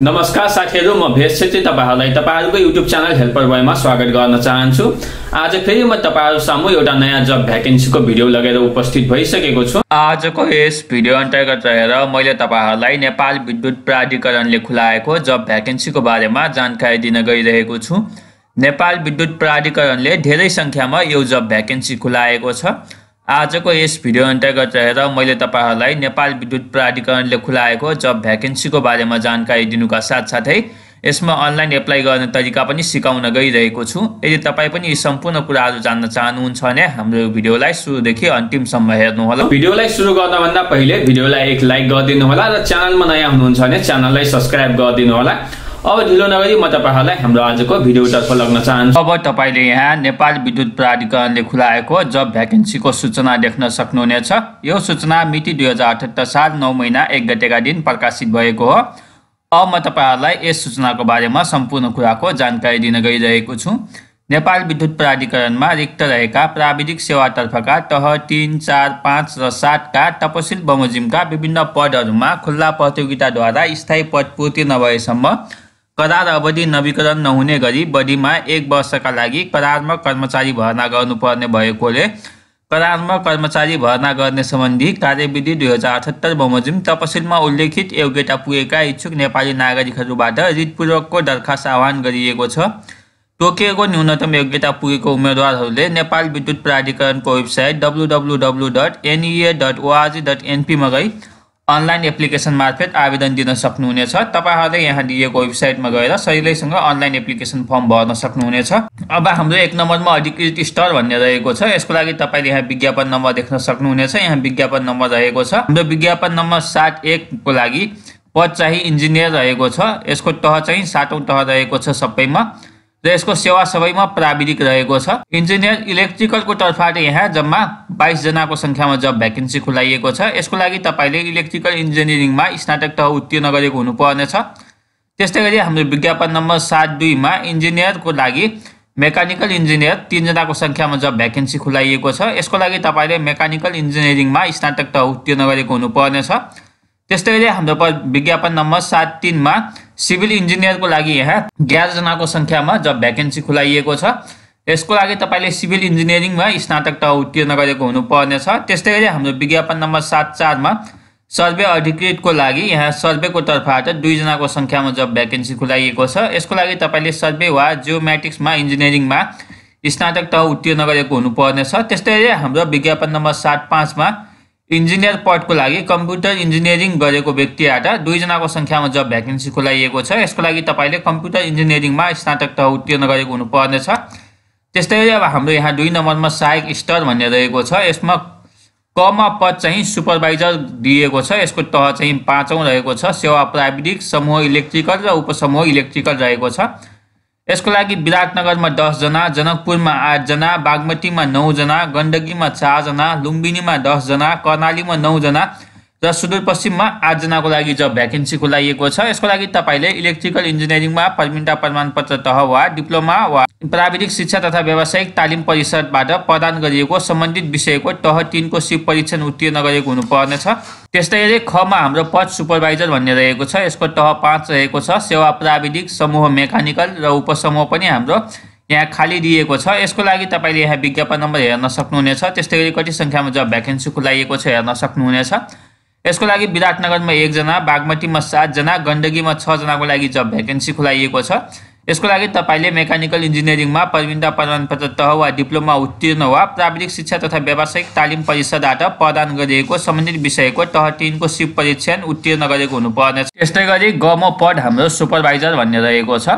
नमस्कार साथीहरू म भेष छेत्री तपाईँहरूलाई तपाईँहरूको युट्युब च्यानल हेल्पर बोयमा स्वागत गर्न चाहन्छु। आज फेरि म तपाईँहरू सामु एउटा नयाँ जब भ्याकेन्सीको भिडियो लगेर उपस्थित भइसकेको छु। आजको यस भिडियो अन्तर्गत रहेर मैले तपाईँहरूलाई नेपाल विद्युत प्राधिकरणले खुलाएको जब भ्याकेन्सीको बारेमा जानकारी दिन गइरहेको छु। नेपाल विद्युत प्राधिकरणले धेरै सङ्ख्यामा यो जब भ्याकेन्सी खुलाएको छ। आजको यस भिडियो अन्तर्गत रहेर मैले तपाईँहरूलाई नेपाल विद्युत प्राधिकरणले खुलाएको जब भ्याकेन्सीको बारेमा जानकारी दिनुका साथसाथै यसमा अनलाइन एप्लाई गर्ने तरिका पनि सिकाउन गइरहेको छु। यदि तपाईँ पनि यी सम्पूर्ण कुराहरू जान्न चाहनुहुन्छ भने हाम्रो भिडियोलाई सुरुदेखि अन्तिमसम्म हेर्नुहोला। भिडियोलाई सुरु गर्नभन्दा पहिले भिडियोलाई एक लाइक गरिदिनु होला र च्यानलमा नयाँ हुनुहुन्छ भने च्यानललाई सब्सक्राइब गरिदिनु होला अब ढिलो नगरी म तपाईँहरूलाई हाम्रो आजको भिडियोतर्फ लग्न चाहन्छु। अब तपाईँले यहाँ नेपाल विद्युत प्राधिकरणले खुलाएको जब भ्याकेन्सीको सूचना देख्न सक्नुहुनेछ। यो सूचना मिति दुई हजार अठहत्तर साल नौ महिना एक गतेका दिन प्रकाशित भएको हो। अब म तपाईँहरूलाई यस सूचनाको बारेमा सम्पूर्ण कुराको जानकारी दिन गइरहेको छु। नेपाल विद्युत प्राधिकरणमा रिक्त रहेका प्राविधिक सेवातर्फका तह तिन चार पाँच र सातका तपसिल बमोजिमका विभिन्न पदहरूमा खुल्ला प्रतियोगिताद्वारा स्थायी पद पूर्ति नभएसम्म करार अवधि नवीकरण नहुने गरी बढीमा एक वर्षका लागि करारमा कर्मचारी भर्ना गर्नुपर्ने भएकोले करारमा कर्मचारी भर्ना गर्ने सम्बन्धी कार्यविधि दुई हजार अठहत्तर बमोजिम तपसिलमा उल्लेखित योग्यता पुगेका इच्छुक नेपाली नागरिकहरूबाट रिटपूर्वकको दरखास्त आह्वान गरिएको छ। तोकिएको न्यूनतम योग्यता पुगेको उम्मेदवारहरूले नेपाल विद्युत प्राधिकरणको website W W W dot NEA dot ORG dot एनपीमा गई अनलाइन एप्लिकेसन मार्फत आवेदन दिन सक्नुहुनेछ। तपाईँहरूले यहाँ दिएको वेबसाइटमा गएर सजिलैसँग अनलाइन एप्लिकेसन फर्म भर्न सक्नुहुनेछ। अब हाम्रो एक नम्बरमा अधिकृत स्तर भन्ने रहेको छ। यसको लागि तपाईँले यहाँ विज्ञापन नम्बर देख्न सक्नुहुनेछ। यहाँ विज्ञापन नम्बर रहेको छ। हाम्रो विज्ञापन नम्बर सात एकको लागि पद चाहिँ इन्जिनियर रहेको छ। यसको तह चाहिँ सातौँ तह रहेको छ सबैमा। र यसको सेवा सबैमा प्राविधिक रहेको छ। इन्जिनियर इलेक्ट्रिकलको तर्फबाट यहाँ जम्मा बाइसजनाको सङ्ख्यामा जब भ्याकेन्सी खुलाइएको छ यसको लागि तपाईँले इलेक्ट्रिकल इन्जिनियरिङमा स्नातक तह उत्तीर्ण गरेको हुनुपर्नेछ। त्यस्तै गरी हाम्रो विज्ञापन नम्बर सात दुईमा इन्जिनियरको लागि मेकानिकल इन्जिनियर तिनजनाको सङ्ख्यामा जब भ्याकेन्सी खुलाइएको छ यसको लागि तपाईँले मेकानिकल इन्जिनियरिङमा स्नातक तह उत्तीर्ण गरेको हुनुपर्नेछ। त्यस्तै गरी हाम्रो विज्ञापन नम्बर सात तिनमा सिभिल इन्जिनियरको लागि यहाँ एघारजनाको सङ्ख्यामा जब भ्याकेन्सी खुलाइएको छ यसको लागि तपाईँले सिभिल इन्जिनियरिङमा स्नातक तह उत्तीर्ण गरेको हुनुपर्नेछ। त्यस्तै गरी हाम्रो विज्ञापन नम्बर सात चारमा सर्वे अधिकृतको लागि यहाँ सर्वेको तर्फबाट दुईजनाको सङ्ख्यामा जब भ्याकेन्सी खुलाइएको छ यसको लागि तपाईँले सर्वे वा जियोमेट्रिक्समा इन्जिनियरिङमा स्नातक तह उत्तीर्ण गरेको हुनुपर्नेछ। त्यस्तै गरी हाम्रो विज्ञापन नम्बर सात पाँचमा इन्जिनियर पदको लागि कम्प्युटर इन्जिनियरिङ गरेको व्यक्तिबाट दुईजनाको सङ्ख्यामा जब भ्याकेन्सी खुलाइएको छ यसको लागि तपाईँले कम्प्युटर इन्जिनियरिङमा स्नातक तह उत्तीर्ण गरेको हुनुपर्नेछ। त्यस्तै अब हाम्रो यहाँ दुई नम्बरमा सहायक स्तर भन्ने रहेको छ। यसमा कमा पद चाहिँ सुपरभाइजर दिएको छ। यसको तह चाहिँ पाँचौँ रहेको छ। सेवा प्राविधिक समूह इलेक्ट्रिकल र उपसमूह इलेक्ट्रिकल रहेको छ। यसको लागि विराटनगरमा दसजना जनकपुरमा आठजना बागमतीमा नौजना गण्डकीमा चारजना लुम्बिनीमा दसजना कर्णालीमा नौजना र सुदूरपश्चिममा आठजनाको लागि जब भ्याकेन्सी खुलाइएको छ यसको लागि तपाईँले इलेक्ट्रिकल इन्जिनियरिङमा प्रवीणता प्रमाणपत्र तह वा डिप्लोमा वा प्राविधिक शिक्षा तथा व्यावसायिक तालिम परिषदबाट प्रदान गरिएको सम्बन्धित विषयको तह तिनको सिप परीक्षण उत्तीर्ण गरेको हुनुपर्नेछ। त्यस्तै गरी खमा हाम्रो पद सुपरभाइजर भन्ने रहेको छ। यसको तह पाँच रहेको छ। सेवा प्राविधिक समूह मेकानिकल र उपसमूह पनि हाम्रो यहाँ खाली दिएको छ। यसको लागि तपाईँले यहाँ विज्ञापन नम्बर हेर्न सक्नुहुनेछ। त्यस्तै गरी कति सङ्ख्यामा जब भ्याकेन्सी खुलाइएको छ हेर्न सक्नुहुनेछ। यसको लागि विराटनगरमा एकजना बागमतीमा सातजना गण्डकीमा छजनाको लागि जब भ्याकेन्सी खुलाइएको छ। यसको लागि तपाईँले मेकानिकल इन्जिनियरिङमा प्रवीणता प्रमाणपत्र तह वा डिप्लोमा उत्तीर्ण वा प्राविधिक शिक्षा तथा व्यावसायिक तालिम परिषदबाट प्रदान गरिएको सम्बन्धित विषयको तह तिनको सिप परीक्षण उत्तीर्ण गरेको हुनुपर्नेछ। यस्तै गरी गमो पद हाम्रो सुपरभाइजर भन्ने रहेको छ।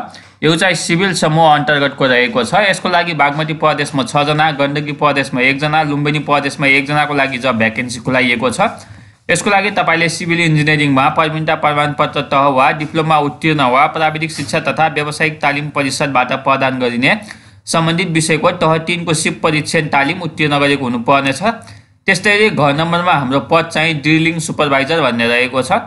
यो चाहिँ सिभिल समूह अन्तर्गतको रहेको छ। यसको लागि बागमती प्रदेशमा छजना गण्डकी प्रदेशमा एकजना लुम्बिनी प्रदेशमा एकजनाको लागि जब भ्याकेन्सी खुलाइएको छ। यसको लागि तपाईँले सिभिल इन्जिनियरिङमा प्रवीणता प्रमाणपत्र तह वा डिप्लोमा उत्तीर्ण वा प्राविधिक शिक्षा तथा व्यावसायिक तालिम परिषदबाट प्रदान गरिने सम्बन्धित विषयको तह तिनको सिप परीक्षण तालिम उत्तीर्ण गरेको हुनुपर्नेछ। त्यस्तै घर नम्बरमा हाम्रो पद चाहिँ ड्रिलिङ सुपरभाइजर भन्ने रहेको छ।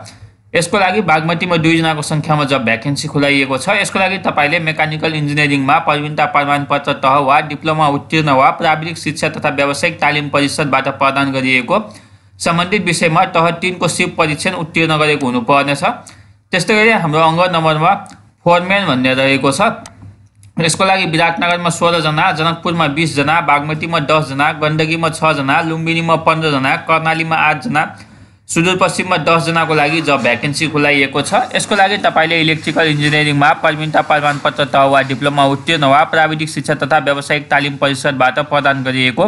यसको लागि बागमतीमा दुईजनाको सङ्ख्यामा जब भ्याकेन्सी खुलाइएको छ यसको लागि तपाईँले मेकानिकल इन्जिनियरिङमा प्रवीणता प्रमाणपत्र तह वा डिप्लोमा उत्तीर्ण वा प्राविधिक शिक्षा तथा व्यावसायिक तालिम परिषदबाट प्रदान गरिएको सम्बन्धित विषयमा तह तिनको सिप परीक्षण उत्तीर्ण गरेको हुनुपर्नेछ। त्यस्तै गरी हाम्रो अङ्ग नम्बरमा फोरम्यान भन्ने रहेको छ। यसको लागि विराटनगरमा सोह्रजना जनकपुरमा बिसजना बागमतीमा दसजना गण्डकीमा छजना लुम्बिनीमा पन्ध्रजना कर्णालीमा आठजना सुदूरपश्चिममा दसजनाको लागि जब भ्याकेन्सी खुलाइएको छ। यसको लागि तपाईँले इलेक्ट्रिकल इन्जिनियरिङमा प्रवीणता प्रमाणपत्र तह वा डिप्लोमा उत्तीर्ण वा प्राविधिक शिक्षा तथा व्यावसायिक तालिम परिषदबाट प्रदान गरिएको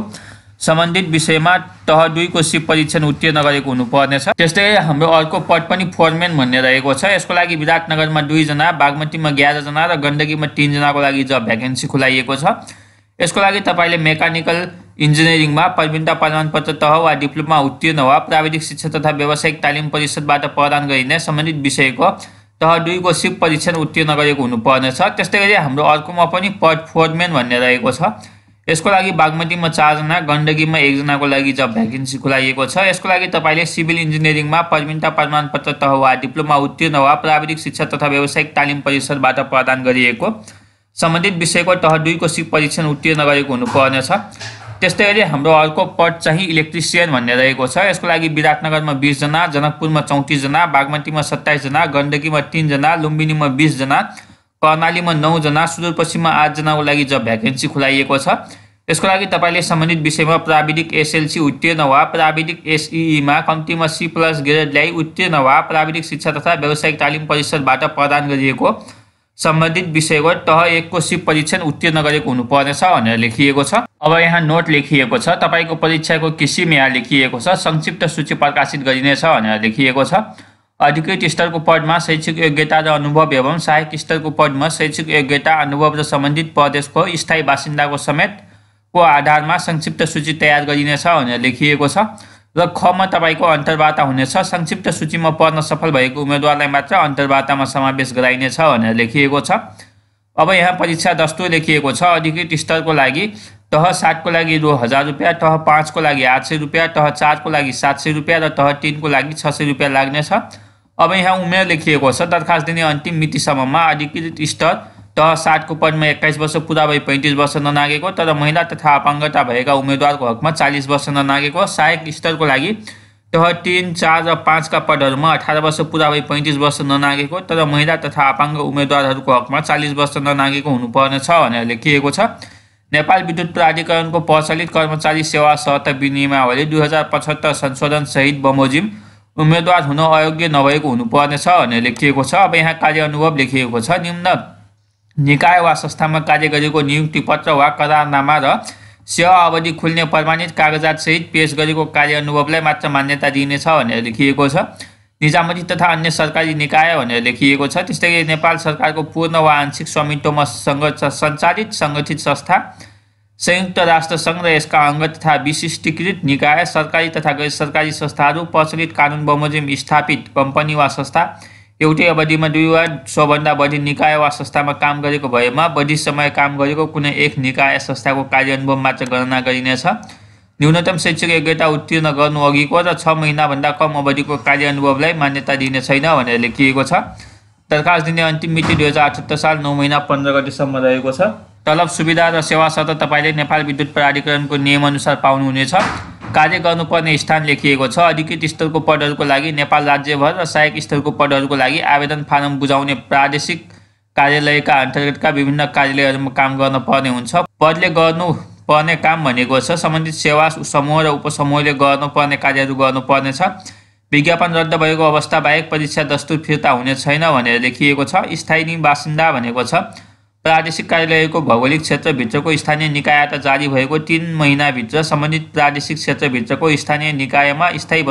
सम्बन्धित विषयमा तह दुईको सिप परीक्षण उत्तीर्ण हुनुपर्नेछ। त्यस्तै हाम्रो अर्को पद पनि फोरमेन भन्ने रहेको छ। यसको लागि विराटनगरमा दुईजना, बागमतीमा एघारजना र गण्डकीमा तिनजनाको लागि जब भ्याकेन्सी खुलाइएको छ। यसको लागि तपाईँले मेकानिकल प्रवीणता प्रमाणपत्र तह वा डिप्लोमा उत्तीर्ण वा प्राविधिक शिक्षा तथा व्यावसायिक तालिम परिषदबाट प्रदान गरिने सम्बन्धित विषयको तह दुईको सिप परीक्षण उत्तीर्ण गरेको हुनुपर्नेछ। त्यस्तै गरी हाम्रो पद फोरमेन भन्ने रहेको छ। यसको लागि बागमतीमा चारजना गण्डकीमा एकजनाको लागि जब भ्याकेन्सी खुलाइएको छ यसको लागि तपाईँले सिभिल इन्जिनियरिङमा प्रवीणता प्रमाणपत्र तह वा डिप्लोमा उत्तीर्ण वा प्राविधिक शिक्षा तथा व्यावसायिक तालिम परिषदबाट प्रदान गरिएको। सम्बन्धित विषयको तह दुईको सिप परीक्षण उत्तीर्ण गरेको हुनुपर्नेछ। त्यस्तै गरी हाम्रो अर्को पद चाहिँ इलेक्ट्रिसियन भन्ने रहेको छ। यसको लागि विराटनगरमा बिसजना जनकपुरमा चौतिसजना बागमतीमा सत्ताइसजना गण्डकीमा तिनजना लुम्बिनीमा बिसजना कर्णालीमा नौजना सुदूरपश्चिममा आठजनाको लागि जब भ्याकेन्सी खुलाइएको छ। यसको लागि तपाईँले सम्बन्धित विषयमा प्राविधिक एसएलसी उत्तीर्ण वा प्राविधिक एसइईमा कम्तीमा सी प्लस ग्रेड ल्याई उत्तीर्ण वा प्राविधिक शिक्षा तथा व्यावसायिक तालिम परिषदबाट प्रदान गरिएको। सम्बन्धित विषयको तह एकको सिप परीक्षण उत्तीर्ण गरेको हुनुपर्नेछ भनेर लेखिएको छ। अब यहाँ नोट लेखिएको छ। तपाईँको परीक्षाको किसिम यहाँ लेखिएको छ। संक्षिप्त सूची प्रकाशित गरिनेछ भनेर लेखिएको छ। अधिकृत स्तरको पदमा शैक्षिक योग्यता र अनुभव एवं सहायक स्तरको पदमा शैक्षिक योग्यता अनुभव र सम्बन्धित प्रदेशको स्थायी बासिन्दाको समेतको आधारमा संक्षिप्त सूची तयार गरिनेछ भनेर लेखिएको छ र खमा तपाईँको अन्तर्वार्ता हुनेछ। संक्षिप्त सूचीमा पर्न सफल भएको उम्मेदवारलाई मात्र अन्तर्वार्तामा समावेश गराइनेछ भनेर लेखिएको छ। अब यहाँ परीक्षा दस्तो लेखिएको छ। अधिकृत स्तरको लागि तह सातको लागि रु हजार रुपियाँ तह पाँचको लागि आठ सय रुपियाँ तह चारको लागि सात सय रुपियाँ र तह तिनको लागि छ सय रुपियाँ लाग्नेछ। अब यहाँ उमेर छ। दरखास्त दिने अन्तिम मितिसम्ममा अधिकृत स्तर तह सातको पदमा एक्काइस वर्ष पुरा भई पैँतिस वर्ष ननागेको, तर महिला तथा अपाङ्गता भएका उम्मेद्वारको हकमा चालिस वर्ष ननागेको। सहायक स्तरको लागि तह तिन, चार र पाँचका पदहरूमा अठार वर्ष पुरा भई पैँतिस वर्ष ननागेको, तर महिला तथा अपाङ्ग उम्मेद्वारहरूको हकमा चालिस वर्ष ननागेको हुनुपर्नेछ भनेर लेखिएको छ। नेपाल विद्युत प्राधिकरणको प्रचलित कर्मचारी सेवा सहत विनियमावली दुई हज़ार पचहत्तर संशोधन सहित बमोजिम उम्मेद्वार हुन अयोग्य नभएको हुनुपर्नेछ भनेर लेखिएको छ। अब यहाँ कार्य अनुभव लेखिएको छ। निम्न निकाय वा संस्थामा कार्य गरेको नियुक्ति पत्र वा करारनामा र सेवा अवधि खुल्ने प्रमाणित कागजातसहित पेस गरेको कार्य अनुभवलाई मात्र मान्यता दिइनेछ भनेर लेखिएको छ। निजामती तथा अन्य सरकारी निकाय भनेर लेखिएको छ। त्यस्तै नेपाल सरकारको पूर्ण वा आंशिक स्वामित्वमा सङ्घ सञ्चालित सङ्गठित संस्था संयुक्त राष्ट्र सङ्घ र यसका अङ्ग तथा विशिष्टीकृत निकाय सरकारी तथा गैर सरकारी संस्थाहरू प्रचलित कानुन बमोजिम स्थापित कम्पनी वा संस्था एउटै अवधिमा दुई वा सोभन्दा बढी निकाय वा संस्थामा काम गरेको भएमा बढी समय काम गरेको कुनै एक निकाय संस्थाको कार्यानुभव मात्र गणना गरिनेछ। न्यूनतम शैक्षिक योग्यता उत्तीर्ण गर्नु अघिको र छ महिनाभन्दा कम अवधिको कार्य अनुभवलाई मान्यता दिने छैन भनेर लेखिएको छ। दरखास्त दिने अन्तिम मिति दुई हजार अठहत्तर साल नौ महिना पन्ध्र गतिसम्म रहेको छ। तलब सुविधा र सेवा सतत तपाईँले नेपाल विद्युत प्राधिकरणको नियमअनुसार पाउनुहुनेछ। कार्य गर्नुपर्ने स्थान लेखिएको छ। अधिकृत स्तरको पदहरूको लागि नेपाल राज्यभर र सहायक स्तरको पदहरूको लागि आवेदन फारम बुझाउने प्रादेशिक कार्यालयका अन्तर्गतका विभिन्न कार्यालयहरूमा काम गर्न पर्ने हुन्छ। पदले गर्नु पर्ने काम भनेको छ सम्बन्धित सेवा समूह र उपसमूहले गर्नुपर्ने कार्यहरू गर्नुपर्नेछ। विज्ञापन रद्द भएको अवस्था बाहेक परीक्षा दस्तुर फिर्ता हुने छैन भनेर लेखिएको छ। स्थायी बासिन्दा भनेको छ। प्रादेशिक कार्यालयको भौगोलिक क्षेत्रभित्रको स्थानीय निकायबाट जारी भएको तिन महिनाभित्र सम्बन्धित प्रादेशिक क्षेत्रभित्रको स्थानीय निकायमा स्थायी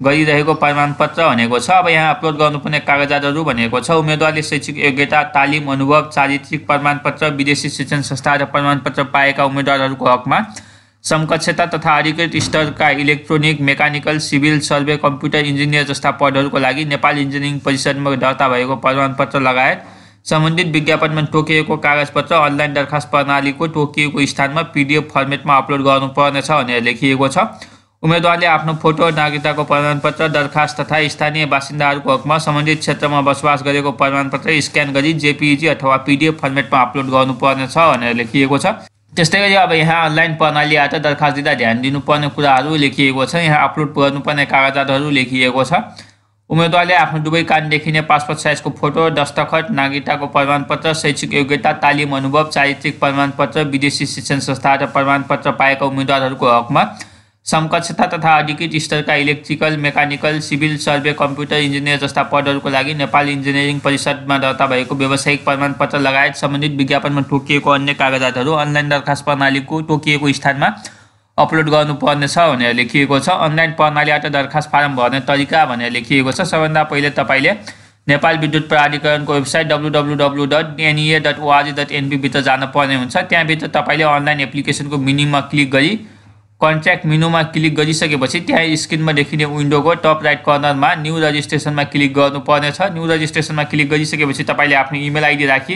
गरिरहेको प्रमाणपत्र अब यहाँ अपलोड गर्नुपर्ने कागजातहरू भनेको छ। शैक्षिक योग्यता, तालिम, अनुभव, चारित्रिक प्रमाणपत्र, विदेशी शिक्षण संस्था प्रमाणपत्र पाएका उम्मेदवारहरूको हकमा समकक्षता तथा अधिकृत स्तरका electronic, mechanical, civil, survey, computer engineer जस्ता पदहरूको लागि नेपाल इन्जिनियरिङ परिषदमा दर्ता प्रमाणपत्र लगायत सम्बन्धित विज्ञापनमा तोकिएको कागजपत्र, अनलाइन दरखास्त प्रणालीको तोकिएको स्थानमा पिडिएफ फर्मेटमा अपलोड गर्नुपर्नेछ भनेर लेखिएको छ। उम्मेदवारले आफ्नो फ़ोटो, नागरिकताको प्रमाणपत्र, दरखास्त तथा स्थानीय बासिन्दाहरूको हकमा सम्बन्धित क्षेत्रमा बसोबास गरेको प्रमाणपत्र स्क्यान गरी जेपिइजी अथवा पिडिएफ फर्मेटमा अपलोड गर्नुपर्नेछ भनेर लेखिएको छ। अब यहाँ अनलाइन प्रणालीबाट दरखास्त दिँदा ध्यान दिनुपर्ने कुराहरू लेखिएको यहाँ अपलोड गर्नुपर्ने कागजातहरू लेखिएको छ। उम्मेदवारले आफ्नो दुवै कान देखिने पासपोर्ट साइजको फ़ोटो, दस्तखत, नागरिकताको प्रमाणपत्र, शैक्षिक योग्यता, तालिम अनुभव, चारित्रिक प्रमाणपत्र, विदेशी शिक्षण संस्थाबाट प्रमाणपत्र पाएका उम्मेदवारहरूको हकमा समकक्षता तथा अधिकृत स्तरका electrical, mechanical, civil, survey, computer engineer जस्ता पदहरूको लागि नेपाल इन्जिनियरिङ परिषदमा दर्ता व्यावसायिक प्रमाणपत्र लगायत सम्बन्धित विज्ञापनमा तोकिएको अन्य कागजातहरू, अनलाइन दरखास्त प्रणाली को प्रणालीको तोकिएको स्थानमा अपलोड गर्नुपर्नेछ भनेर लेखिएको छ। अनलाइन प्रणालीबाट दरखास्त फारम भर्ने तरिका भनेर लेखिएको छ। सबभन्दा पहिले तपाईँले नेपाल विद्युत प्राधिकरणको website W W W dot NEA dot ORG dot एनपीभित्र जानुपर्ने हुन्छ। त्यहाँभित्र तपाईँले अनलाइन एप्लिकेसनको मिनिङमा क्लिक करी गरी, कन्ट्याक्ट मेनुमा क्लिक गरिसकेपछि त्यहाँ स्क्रिनमा देखिने विन्डोको टप राइट कर्नरमा न्यू रजिस्ट्रेसनमा क्लिक गर्नुपर्नेछ। न्यू रजिस्ट्रेसनमा क्लिक गरिसकेपछि तपाईँले आफ्नो इमेल आइडी राखी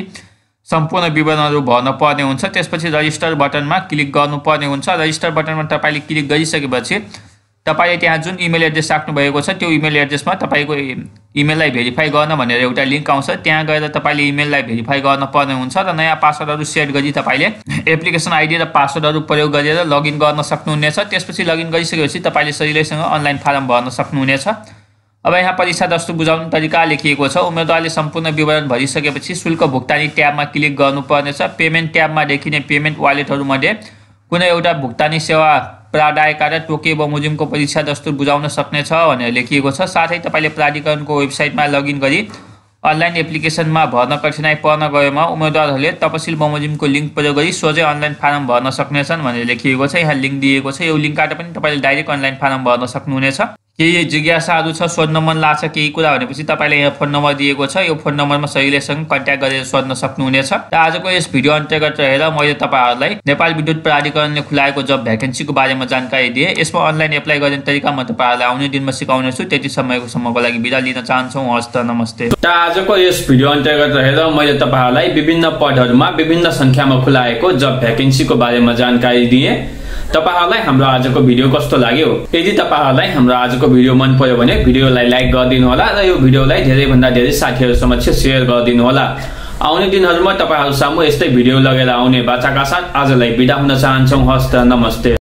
सम्पूर्ण विवरणहरू भर्न पर्ने हुन्छ। त्यसपछि रजिस्टर बटनमा क्लिक गर्नुपर्ने हुन्छ। रजिस्टर बटनमा तपाईँले क्लिक गरिसकेपछि तपाईँले त्यहाँ जुन इमेल एड्रेस राख्नुभएको छ त्यो इमेल एड्रेसमा तपाईँको इमेललाई भेरिफाई गर्न भनेर एउटा लिङ्क आउँछ। त्यहाँ गएर तपाईँले इमेललाई भेरिफाई गर्न पर्ने हुन्छ र नयाँ पासवर्डहरू सेट गरी तपाईँले एप्लिकेसन आइडी र पासवर्डहरू प्रयोग गरेर लगइन गर्न सक्नुहुनेछ। त्यसपछि लगइन गरिसकेपछि तपाईँले सजिलैसँग अनलाइन फारम भर्न सक्नुहुनेछ। अब यहाँ परीक्षा दस्तु बुझाउने तरिका लेखिएको छ। उम्मेदवारले सम्पूर्ण विवरण भरिसकेपछि शुल्क भुक्तानी ट्याबमा क्लिक गर्नुपर्नेछ। पेमेन्ट ट्याबमा देखिने पेमेन्ट वालेटहरूमध्ये कुनै एउटा भुक्तानी सेवा प्राडायकार टोके बमोजिमको परीक्षा दस्तुर बुझाउन सक्नेछ भनेर लेखिएको छ। साथै तपाईँले प्राधिकरणको वेबसाइटमा लगइन गरी अनलाइन एप्लिकेसनमा भर्न कठिनाइ पर्न गएमा उम्मेदवारहरूले तपसिल बमोजिमको लिङ्क प्रयोग गरी सोझै अनलाइन फारम भर्न सक्नेछन् भनेर लेखिएको छ। यहाँ लिङ्क दिएको छ। यो लिङ्कबाट पनि तपाईँले डाइरेक्ट अनलाइन फारम भर्न सक्नुहुनेछ। केही जिज्ञासाहरू छ सोध्न मन लाग्छ केही कुरा भनेपछि तपाईँले यहाँ फोन नम्बर दिएको छ। यो फोन नम्बरमा सहिलेसँग कन्ट्याक्ट गरेर सोध्न सक्नुहुनेछ। र आजको यस भिडियो अन्तर्गत रहेर मैले तपाईँहरूलाई नेपाल विद्युत प्राधिकरणले खुलाएको जब भ्याकेन्सीको बारेमा जानकारी दिएँ। यसमा अनलाइन एप्लाई गर्ने तरिका म तपाईँहरूलाई आउने दिनमा सिकाउनेछु त्यति समयको सम्मको लागि बिदा लिन चाहन्छौँ। हस्त नमस्ते। र आजको यस भिडियो अन्तर्गत रहेर मैले तपाईँहरूलाई विभिन्न पदहरूमा विभिन्न सङ्ख्यामा खुलाएको जब भ्याकेन्सीको बारेमा जानकारी दिएँ। तपाईँहरूलाई हाम्रो आजको भिडियो कस्तो लाग्यो? यदि तपाईँहरूलाई हाम्रो आजको भिडियो मन पर्यो भने भिडियोलाई लाइक गरिदिनु होला र यो भिडियोलाई धेरैभन्दा धेरै साथीहरू समक्ष सेयर गरिदिनु होला। आउने दिनहरूमा तपाईँहरू सामु यस्तै भिडियो लगेर आउने बाचाका साथ आजलाई बिदा हुन चाहन्छौँ। हस्त नमस्ते।